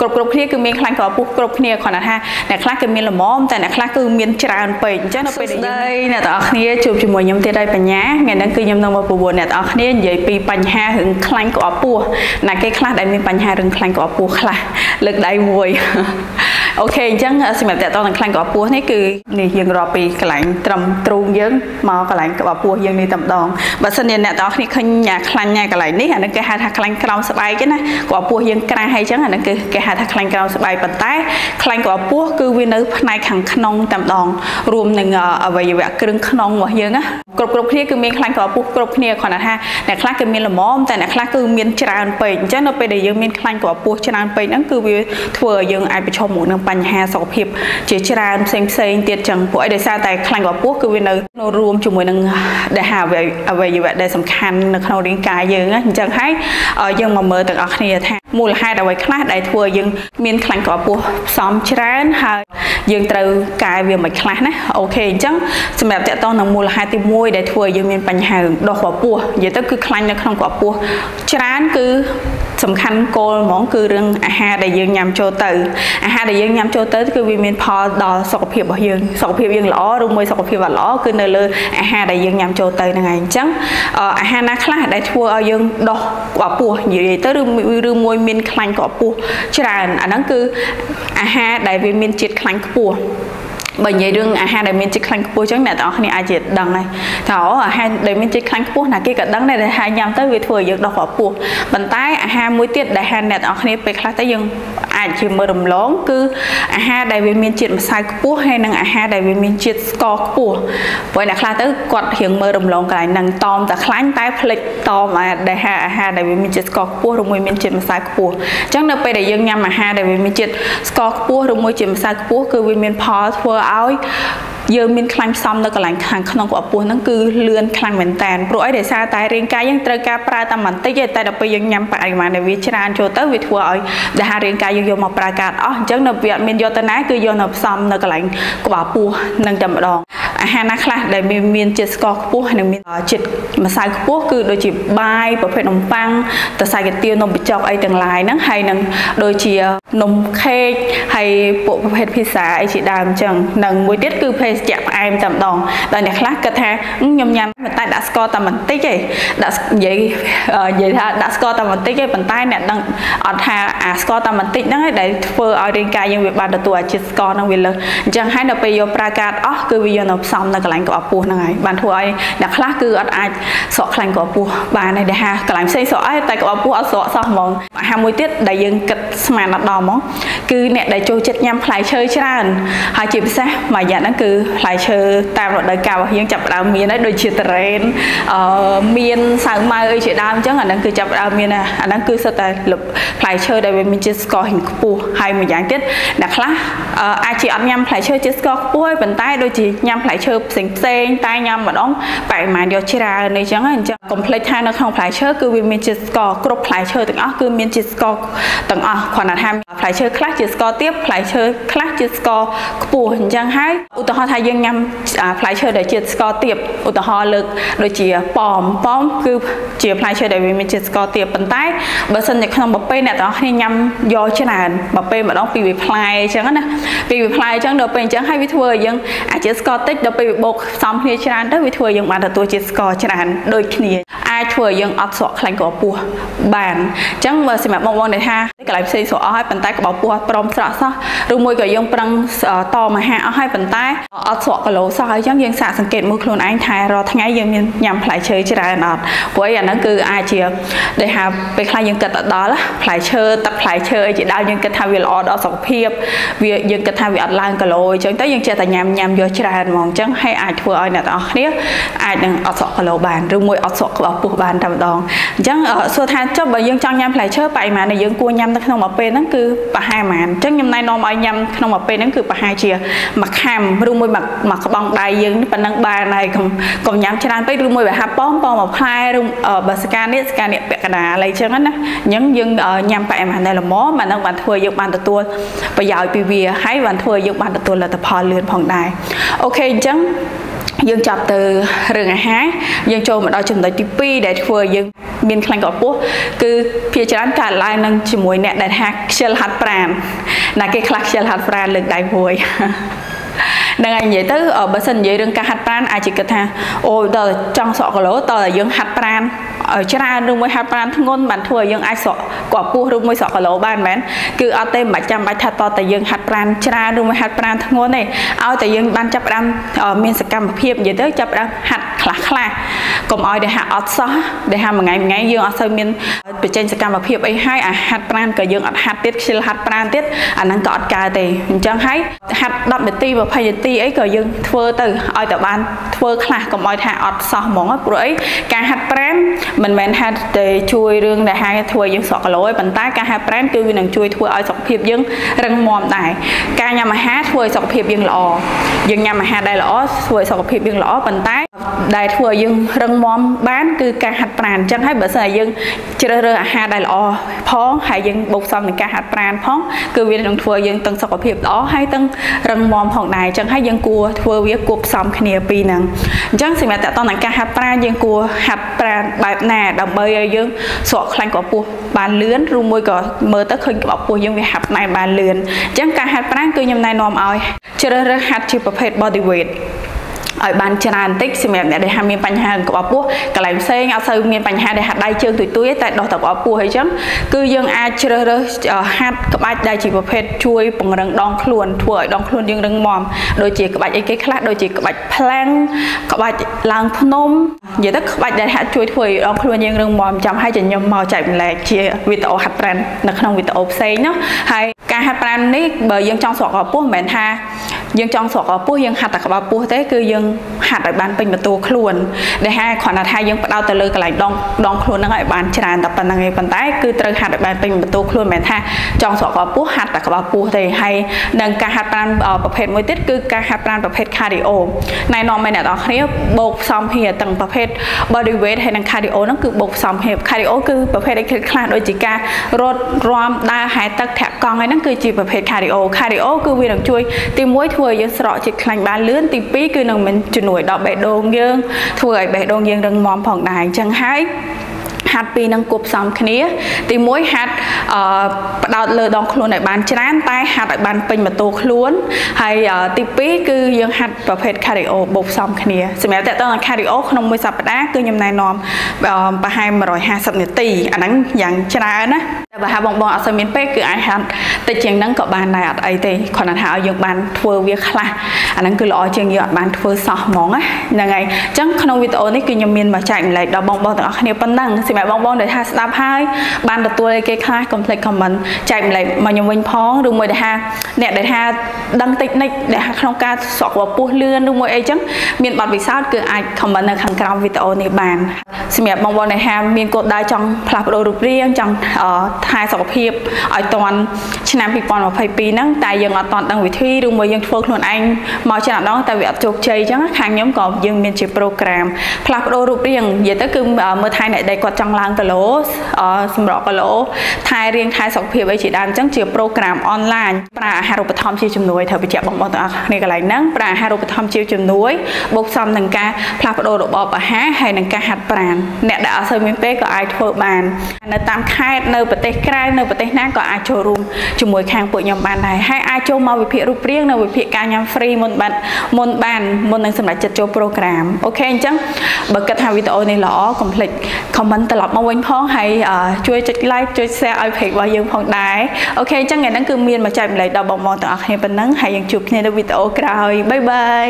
គ្រប់គ្រប់គ្នាគឺមានខ្លាញ់ក្បាលពោះគ្រប់គ្នាគ្រាន់តែថាអ្នកខ្លះគឺមានល្មមតែអ្នកខ្លះគឺមានច្រើនពេកអញ្ចឹងនៅពេលដែលអ្នកទាំងអស់គ្នាជួបជាមួយខ្ញុំទៀតហើយបញ្ញាថ្ងៃនេះគឺខ្ញុំនឹងមកពវអ្នកទាំងអស់គ្នានិយាយពីបញ្ហារឿងខ្លាញ់ក្បាលពោះណាគេខ្លះដែលមានបញ្ហារឿងខ្លាញ់ក្បាលពោះខ្លះលើកដៃមួយ អូខេអញ្ចឹងសម្រាប់តកតនឹងខ្លាញ់ក្បពោះនេះគឺនេះយើងរកពីកន្លែងត្រឹមទ្រូងយើងមកកន្លែងក្បពោះយើងនេះតែម្ដងបើសិនជាអ្នកទាំងអស់គ្នាឃើញអាខ្លាញ់ឯកន្លែងនេះអានឹងគេហៅថាខ្លាញ់ក្រោមស្បែកណាក្បពោះយើងក្រាស់ហើយអញ្ចឹងអានឹងគឺគេហៅថាខ្លាញ់ក្រោមស្បែកប៉ុន្តែខ្លាញ់ក្បពោះគឺវានៅផ្នែកខាងក្នុងតែម្ដងរួមនឹងអវយវៈគ្រឿងក្នុងរបស់យើងណាគ្រប់គ្រប់គ្នាគឺមានខ្លាញ់ក្បពោះគ្រប់គ្នាគ្រាន់តែថាអ្នកខ្លះគឺមានល្មមតែអ្នកខ្លះគឺមានច្រើនពេកអញ្ចឹងនៅពេលដែលយើងមានខ្លាញ់ក្បពោះច្រើនពេកហ្នឹងគឺវាធ្វើឲ្យយើងអាចប្រឈមមុខនឹងបញ្ហាសុខភាព ជាច្រើនផ្សេងផ្សេងទៀតចឹងពួកអីដោយសារតែខ្លាញ់ក្បាលពោះគឺវានៅរួមជាមួយនឹងដែលហៅអវយវៈដែលសំខាន់នៅក្នុងរាងកាយយើងអញ្ចឹងហើយយើងមកមើលទាំងអស់គ្នាថាមូលហេតុអ្វីខ្លះដែលធ្វើឲ្យយើងមានខ្លាញ់ក្បាលពោះផ្សំច្រើនហើយយើងត្រូវកែវាមិនខ្លះណាអូខេអញ្ចឹងសម្រាប់តកតងនឹងមូលហេតុទី1ដែលធ្វើឲ្យយើងមានបញ្ហាដុសក្បាលពោះនិយាយទៅគឺខ្លាញ់នៅក្នុងក្បាលពោះច្រើនគឺសំខាន់គោលហ្មងគឺរឿងអាហារដែលយើងញ៉ាំចូលទៅអាហារដែលយើងញ៉ាំចូលទៅគឺវាមានផលដល់សុខភាពរបស់យើងសុខភាពយើងល្អឬមួយសុខភាពអត់ល្អគឺនៅលើអាហារដែលយើងញ៉ាំចូលទៅហ្នឹងឯងអញ្ចឹងអាហារណាខ្លះដែលធ្វើឲ្យយើងដោះក្បាលពោះនិយាយទៅឬឬមួយមានខ្លាញ់ក្បាលពោះច្រើនអាហ្នឹងគឺអាហារដែលវាមានជាតិខ្លាញ់ខ្ពស់បើនិយាយរឿងអាហារដែលមានជាតិខ្លាញ់ខ្ពស់ចឹងអ្នកទាំងអស់គ្នាអាចជាដឹងហើយថាអូអាហារដែលមានជាតិខ្លាញ់ខ្ពស់ណាគេក៏ដឹងដែរដែលហាញ៉ាំទៅវាធ្វើឲ្យយើងដោះក្រពោះប៉ុន្តែអាហារមួយទៀតដែលហាអ្នកទាំងអស់គ្នាពេលខ្លះទៅយើង អាចជាមើលរំលងគឺអាហារដែលវាមានជាតិម្សៅខ្ពស់ហើយនិងអាហារដែលវាមានជាតិស្ករខ្ពស់ព្រោះអ្នកខ្លះទៅគាត់រៀងមើលរំលងកន្លែងហ្នឹងតอมតែខ្លាញ់តែភ្លេចតอมដែលអាហារដែលវាមានជាតិស្ករខ្ពស់ឬមួយមានជាតិម្សៅខ្ពស់អញ្ចឹងនៅពេលដែលយើងញ៉ាំអាហារដែលវាមានជាតិស្ករខ្ពស់ឬមួយជាតិម្សៅខ្ពស់គឺវាមានផលធ្វើឲ្យ យើងមានខ្លាញ់ផ្សំនៅកន្លែងខាងក្នុងក្បាលពោះហ្នឹងគឺលឿនខ្លាំងមែនតើព្រោះអីដោយសារតែរាងកាយយើងត្រូវការប្រើតែបន្តិចទេតែដល់ពេលយើងញ៉ាំបរិមាណដែលវាច្រើនចូលទៅវាធ្វើឲ្យដែលហារាងកាយយើងយកមកប្រើការអស់អញ្ចឹងនៅវាអត់មានយកទៅណាគឺយកនៅផ្សំនៅកន្លែងក្បាលពោះនឹងតែម្ដង អាហារណាខ្លះដែលមានជាតិស្ករខ្ពស់និងមានជាតិម្សៅខ្ពស់គឺដូចជាបាយប្រភេទនំប៉័ងតសៃកាទៀវនំបញ្ចុកអីទាំងឡាយហ្នឹងហើយនឹងដូចជានំខេកហើយពួកប្រភេទភាសាអីជាដើមអញ្ចឹងនិងមួយទៀតគឺភេសជ្ជៈផ្អែមតែម្ដងដល់អ្នកខ្លះគិតថាខ្ញុំញ៉ាំតែដាក់ស្ករតែបន្តិចទេដាក់និយាយនិយាយថាដាក់ស្ករតែបន្តិចទេប៉ុន្តែអ្នកដឹងអត់ថាអាស្ករតែបន្តិចហ្នឹងឯងដែលធ្វើឲ្យរាងកាយយើងវាបានទទួលអាជាតិស្ករហ្នឹងវាលើសអញ្ចឹងហើយដល់ពេលយកប្រើកាតអស់គឺវាយកនៅផ្សំនៅកន្លែងក្បាលពោះហ្នឹងហើយបានធ្វើឲ្យអ្នកខ្លះគឺអត់អាចស្រកខ្លាញ់ក្បាលពោះបានទេដែលថាកន្លែងផ្សេងស្រកហើយតែក្បាលពោះអត់ស្រកសោះហ្មងអាហារមួយទៀតដែលយើងគិតស្មានអត់ដល់ហ្មងគឺអ្នកដែលចូលចិត្តញ៉ាំផ្លែឈើច្រើនហើយជាពិសេសមួយយ៉ាងហ្នឹងគឺផ្លែឈើតាមរដូវកាលរបស់យើងចាប់ផ្ដើមមានហើយដូចជាតរ៉េនអឺមានសាវម៉ៅអីជាដើមអញ្ចឹងអាហ្នឹងគឺចាប់ផ្ដើមមានអាហ្នឹងគឺសិតតែផ្លែឈើដែលវាមានជាតិស្ករហិនខ្ពស់ហើយមួយយ៉ាងទៀតអ្នកខ្លះអាចជាអត់ញ៉ាំផ្លែឈើជាតិស្ករខ្ពស់ហើយប៉ុន្តែដូចជាញ៉ាំផ្លែឈើផ្សេងផ្សេងតែញ៉ាំម្ដងបរិមាណយកច្រើនអីចឹងអញ្ចឹងកុំភ្លេចថានៅក្នុងផ្លែឈើគឺវាមានជាតិស្ករគ្រប់ផ្លែឈើទាំងអស់គឺមានជាតិស្ករទាំងអស់គ្រាន់តែថាផ្លែឈើខ្លះជាស្ករទាបផ្លែឈើខ្លះជាស្ករខ្ពស់អញ្ចឹងហើយឧទាហរណ៍ថាយើងញ៉ាំផ្លែឈើដែលជាស្ករទាបឧទាហរណ៍លើកដូចជាប៉ោមប៉ោមគឺជាផ្លែឈើដែលវាមានជាតិស្ករទាបប៉ុន្តែបើសិនជាក្នុងបបេអ្នកទាំងអស់គ្នាញ៉ាំយកច្រើនបបេម្ដងពីវាផ្លែអញ្ចឹងណាពីវាផ្លែអញ្ចឹងដល់ពេលអញ្ចឹងហើយវាធ្វើឲ្យយើងអាចជាតិស្ករតិចដល់ពេលវាបូកផ្សំគ្នាច្រើនទៅវាធ្វើឲ្យយើងបានទទួលជាតិស្ករច្រើនដូចគ្នាអាចធ្វើឲ្យយើងអត់ស្រក់ខ្លាញ់ក្បាលពោះបានអញ្ចឹងបើសម្រាប់បងបងដែលថាកន្លែងផ្សេងស្រកអស់ហើយប៉ុន្តែក្បាលពោះអត់ព្រមស្រក់សោះឬមួយក៏យើងប្រឹងតមហាអស់ហើយប៉ុន្តែអត់ស្រកគីឡូសោះហើយអញ្ចឹងយើងសាកសង្កេតមើលខ្លួនឯងថារាល់ថ្ងៃយើងមានញ៉ាំផ្លែឈើច្រើនអត់ព្រោះអាហ្នឹងគឺអាចជាដែលថាពេលខ្លះយើងគិតទៅដល់ផ្លែឈើទឹកផ្លែឈើអីជាដើមយើងគិតថាវាល្អដល់សុខភាពវាយើងគិតថាវាអត់ឡើងគីឡូអញ្ចឹងទៅយើងចេះតែញ៉ាំញ៉ាំយកច្រើនហ្មងអញ្ចឹងហើយអាចធ្វើឲ្យអ្នកទាំងអស់គ្នាអាចនឹងអត់ស្រកគីឡូបានឬមួយអត់ស្រកក្បាលពោះបានតែម្ដងអញ្ចឹងសួរថាចុះបើយើងចង់ញ៉ាំផ្លែឈើបរិមាណដែលយើងគួរញ៉ាំនៅក្នុងមួយពេលហ្នឹងគឺប្រហែលប៉ុន្មានអញ្ចឹងខ្ញុំណែនាំឲ្យញ៉ាំក្នុងមួយពេលហ្នឹងគឺប្រហែលជាមួយខាំឬមួយមួយក្បងដៃយើងប៉ុណ្ណឹងបានហើយកុំកុំញ៉ាំច្រើនពេកឬមួយវាហាប់ប៉មប៉មមួយផ្លែឬបើសកានេះសកានេះពាក់កណ្ដាលអីចឹងណាអញ្ចឹងយើងញ៉ាំបរិមាណដែលល្មមអាហ្នឹងបានធ្វើយើងបានទទួលប្រយោជន៍ពីវាហើយបានធ្វើយើងបានទទួលលទ្ធផលលឿនផងដែរអូខេអញ្ចឹងយើងចាប់ទៅរឿងអាហារយើងចូលមកដល់ចំណុចទី2ដែលធ្វើយើង មានខ្លាញ់ក្រពោះគឺភាច្រើនកើតឡើងនឹងជាមួយអ្នកដែលថាខ្ជិលហាត់ប្រាណណាគេខ្លះខ្ជិលហាត់ប្រាណលើកដៃមួយនឹងហើយនិយាយទៅបើសិននិយាយរឿងការហាត់ប្រាណអាចជាគិតថាអូដល់ចង់សក់គីឡូតើយើងហាត់ប្រាណ ច្រើនឬមួយហាត់ប្រាណធ្ងន់បានធ្វើឲ្យយើងអាចស្រកកពោះឬមួយស្រកគីឡូបានមែនគឺអត់ទេមិនបាច់ចាំបាច់ថាតតែយើងហាត់ប្រាណច្រើនឬមួយហាត់ប្រាណធ្ងន់ទេឲ្យតែយើងបានចាប់ផ្ដើមមានសកម្មភាពនិយាយទៅចាប់ផ្ដើមហាត់ខ្លះខ្លះកុំឲ្យដែលហាត់អត់សោះដែលហាត់មួយថ្ងៃមួយថ្ងៃយើងអត់សូវមានបញ្ចេញសកម្មភាពអីហើយអាហាត់ប្រាណក៏យើងអត់ហាត់ទៀតខ្ជិលហាត់ប្រាណទៀតអាហ្នឹងក៏អត់កើតទេអញ្ចឹងហើយហាត់10នាទី20នាទីអីក៏យើងធ្វើទៅឲ្យតែបានធ្វើខ្លះកុំឲ្យថាអត់សោះហ្មងព្រោះអីការហាត់ប្រាណមិនមែនហាត់តែជួយរឿងដែលហាធ្វើយើងស្រកគីឡូទេប៉ុន្តែការហាត់ប្រាណគឺវានឹងជួយធ្វើឲ្យសុខភាពយើងរឹងមាំដែរការញ៉ាំអាហារធ្វើឲ្យសុខភាពយើងល្អយើងញ៉ាំអាហារដែលល្អធ្វើឲ្យសុខភាពយើងល្អប៉ុន្តែដែលធ្វើឲ្យយើងរឹងមាំបានគឺការហាត់ប្រាណអញ្ចឹងហើយបើសិនជាយើងជ្រើសរើសអាហារដែលល្អផងហើយយើងបូកផ្សំនឹងការហាត់ប្រាណផងគឺវានឹងធ្វើឲ្យយើងទាំងសុខភាពល្អហើយទាំងរឹងមាំផងដែរអញ្ចឹងហើយយើងគួរធ្វើវាគួបផ្សំគ្នាពីរហ្នឹងអញ្ចឹងសម្រាប់តើតើការហាត់ប្រាណយើងគួរហាត់ប្រាណបែបណាដើម្បីឲ្យយើងស្រកខ្លាញ់ក្បពោះបានលឿនឬមួយក៏មើលទៅឃើញក្បពោះយើងវាហាត់ណែបានលឿនអញ្ចឹងការហាត់ប្រាណគឺខ្ញុំណែនាំឲ្យជ្រើសរើសហាត់ជាប្រភេទ body weight ឲ្យបានច្រើនបន្តិចសម្រាប់អ្នកដែលហាក់មានបញ្ហាក្បាលពោះកន្លែងផ្សេងអត់សូវមានបញ្ហាដែលហាត់ដៃជើងទុយទុយទេតែដោះតែក្បាលពោះអីចឹងគឺយើងអាចជ្រើសរើសហាត់ក្បាច់ដែលជាប្រភេទជួយពង្រឹងដងខ្លួនធ្វើឲ្យដងខ្លួនយើងរឹងមាំដូចជាក្បាច់អីគេខ្លះដូចជាក្បាច់ផ្លាំងក្បាច់ឡើងភ្នំនិយាយទៅក្បាច់ដែលហាត់ជួយធ្វើឲ្យដងខ្លួនយើងរឹងមាំចាំឲ្យខ្ញុំមកចែកម្លែកជាវីដេអូហាត់ប្រាណនៅក្នុងវីដេអូផ្សេងណាហើយការហាត់ប្រាណនេះបើយើងចង់ស្រកក្បាលពោះមិនមែនថា យើងចង់ស្រកក្បាលពោះយើងហាត់តែក្បាលពោះទេគឺយើងហាត់ឲ្យបានពេញបន្ទូខ្លួនដែលហាគ្រាន់តែថាយើងផ្ដោតទៅលើកន្លែងដងដងខ្លួនហ្នឹងឲ្យបានច្រើនតែប៉ុណ្្នឹងឯងប៉ុន្តែគឺត្រូវហាត់ឲ្យបានពេញបន្ទូខ្លួនមិនមែនថាចង់ស្រកក្បាលពោះហាត់តែក្បាលពោះទេហើយនឹងការហាត់ប្រាណប្រភេទមួយទៀតគឺការហាត់ប្រាណប្រភេទ cardio ណែនាំឲ្យអ្នកនរគ្នាបូកផ្សំគ្នាទាំងប្រភេទ body weight ហើយនិង cardio ហ្នឹងគឺបូកផ្សំគ្នា cardio គឺប្រភេទអីខ្លះដូចជាការរត់រាំដើរហែទឹកធាក់កង់ហ្នឹងគឺជាប្រភេទ cardio cardio គឺវានឹងជួយទី1ធ្វើឲ្យយើងស្រកជាតិខ្លាញ់បានលឿនទី2គឺនឹងមិនជំនួយដល់បេះដូងយើងធ្វើឲ្យបេះដូងយើងរឹងមាំផងដែរអញ្ចឹងហើយ ហាត់ពីនឹងគប់ផ្សំគ្នា ទី1ហាត់អឺផ្ដោតលើដងខ្លួនឲ្យបានច្រើនតែហាត់ឲ្យបានពេញម៉ូតូខ្លួនហើយទី2គឺយើងហាត់ប្រភេទ cardio បូកផ្សំគ្នាសម្រាប់តើតើ cardio ក្នុងមួយសប្តាហ៍គឺខ្ញុំណែនាំប្រហែល150នាទីអាហ្នឹងយ៉ាងច្រើនណាតែបើហាបងបងអត់សូវមានពេលគឺអាចហាត់តិចជាងហ្នឹងក៏បានដែរអត់អីទេគ្រាន់តែថាឲ្យយើងបានធ្វើវាខ្លះអាហ្នឹងគឺល្អជាងយើងអត់បានធ្វើសោះហ្មងណាហ្នឹងហើយអញ្ចឹងក្នុងវីដេអូនេះគឺខ្ញុំមានមកចែកម្លែកដល់បងបងទាំងអស់គ្នាប៉ុណ្ណឹងសម្រាប់បងបងដែលថាស្ដាប់ហើយបានទទួលឲ្យគេខ្លះកុំភ្លេច comment ចែកម្លែកមកខ្ញុំវិញផងឬមួយដែលថាអ្នកដែលថាដឹងតិចនិចដែលក្នុងការស្រកវពោះលឿនឬមួយអីចឹងមានបទពិសោធន៍គឺអាច comment នៅខាងក្រោមវីដេអូនេះបានសម្រាប់បងប្អូនដែលថាមានគោលដៅចង់ផ្លាស់ប្ដូររូបរាងចង់ថែសុខភាពឲ្យតាន់ឆ្នាំ2022ហ្នឹងតែយើងអត់តាន់ដឹងវិធីឬមួយយើងធ្វើខ្លួនឯងមកច្រើនដងតែវាអត់ជោគជ័យចឹងខាងខ្ញុំក៏យើងមានជាប្រូក្រាមផ្លាស់ប្ដូររូបរាងនិយាយទៅគឺមើលថែអ្នកដែលគាត់ចង់ឡើងគីឡូសម្រក់គីឡូថែរាងថែសុខភាពអីជាដើមអញ្ចឹងជាប្រូក្រាមអនឡាញប្រើអាហារូបត្ថម្ភជាជំនួយត្រូវបញ្ជាក់បងប្អូនទាំងអស់គ្នាកន្លែងហ្នឹងប្រើអាហារូបត្ថម្ភជាជំនួយបូកផ្សំនឹងការផ្លាស់ប្ដូររបបអាហារហើយនឹងការហាត់ប្រាណអ្នកដែលអត់សូវមានពេលក៏អាចធ្វើបាននៅតាមខេត្តនៅប្រទេសក្រៅនៅប្រទេសណាក៏អាចចូលរួមជាមួយខាងពួកខ្ញុំបានដែរហើយអាចចូលមកវិភាគរូបរាងនៅវិភាគការញ៉ាំ free មុនបានមុនបានមុននឹងសម្រាប់ចិត្តចូល program អូខេអញ្ចឹងបើគិតថាវីដេអូនេះល្អកុំភ្លេច comment ត្រឡប់មកវិញផងហើយជួយចុច like ចុច share ឲ្យ page របស់យើងផងដែរអូខេអញ្ចឹងថ្ងៃហ្នឹងគឺមានមកចែកម្លែកដល់បងប្អូនទាំងអស់គ្នាប៉ុណ្ណឹងហើយយើងជួបគ្នានៅវីដេអូក្រោយបាយបាយ